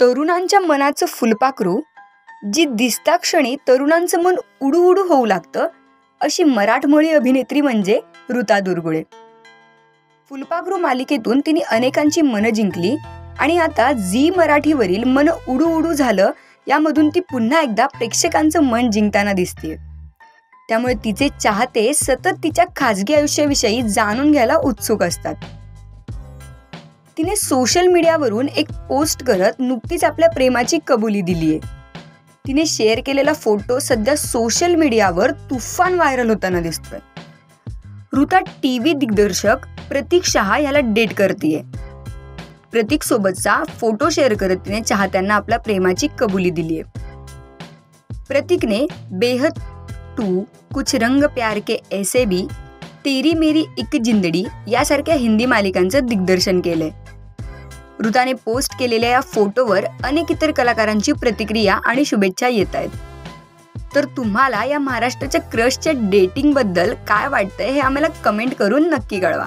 तरुणांच्या मनाचं फुलपाखरू जी दिसता क्षणी तरुणांचं मन उडू उडू होऊ लागतं अशी मराठमोळी अभिनेत्री म्हणजे ऋता दुर्गुळे. फुलपाखरू मालिकेतून तिने अनेकांची मनं जिंकली आणि आता झी मराठीवरील मन उडू उडू झालं यामधून ती पुन्हा एकदा प्रेक्षकांचं मन जिंकताना दिसते त्यामुळे तिचे चाहते सतत तिच्या खाजगी आयुष्याविषयी जाणून घ्यायला उत्सुक असतात. तिने सोशल मीडियावरून एक पोस्ट करत नुकतीच आपल्या प्रेमाची कबुली दिली आहे तिने शेअर केलेला फोटो सध्या सोशल मीडियावर तुफान व्हायरल होताना दिसतोय. ऋता टी व्ही दिग्दर्शक प्रतीक शहा याला डेट करतीये. प्रतीक सोबतचा फोटो शेअर करत तिने चाहत्यांना आपल्या प्रेमाची कबुली दिली आहे प्रतीकने बेहद टू कुछ रंग प्यार के ऐसे भी तेरी मेरी एक जिंदडी यासारख्या हिंदी मालिकांचं दिग्दर्शन केलंय. मृताने पोस्ट केलेल्या या फोटोवर अनेक इतर कलाकारांची प्रतिक्रिया आणि शुभेच्छा येत आहेत. तर तुम्हाला या महाराष्ट्राच्या क्रशच्या डेटिंगबद्दल काय वाटतंय हे आम्हाला कमेंट करून नक्की कळवा.